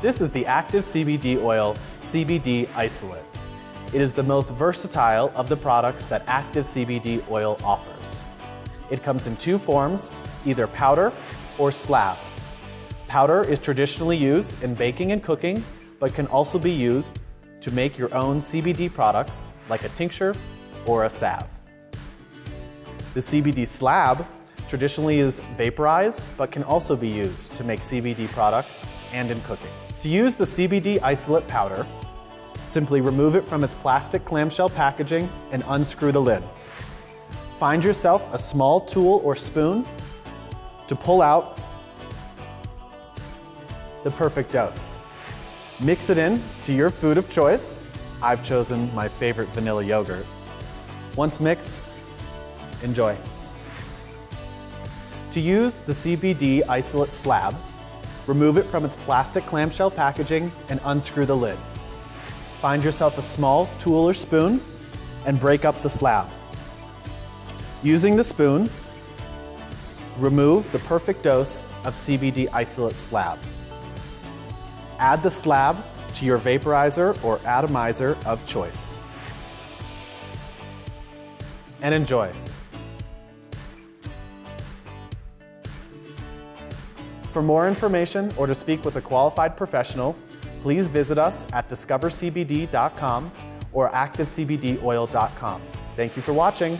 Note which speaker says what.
Speaker 1: This is the Active CBD Oil CBD Isolate. It is the most versatile of the products that Active CBD Oil offers. It comes in two forms, either powder or slab. Powder is traditionally used in baking and cooking, but can also be used to make your own CBD products like a tincture or a salve. The CBD slab traditionally is vaporized, but can also be used to make CBD products and in cooking. To use the CBD isolate powder, simply remove it from its plastic clamshell packaging and unscrew the lid. Find yourself a small tool or spoon to pull out the perfect dose. Mix it in to your food of choice. I've chosen my favorite vanilla yogurt. Once mixed, enjoy. To use the CBD isolate slab, remove it from its plastic clamshell packaging and unscrew the lid. Find yourself a small tool or spoon and break up the slab. Using the spoon, remove the perfect dose of CBD isolate slab. Add the slab to your vaporizer or atomizer of choice. And enjoy. For more information or to speak with a qualified professional, please visit us at discovercbd.com or activecbdoil.com. Thank you for watching.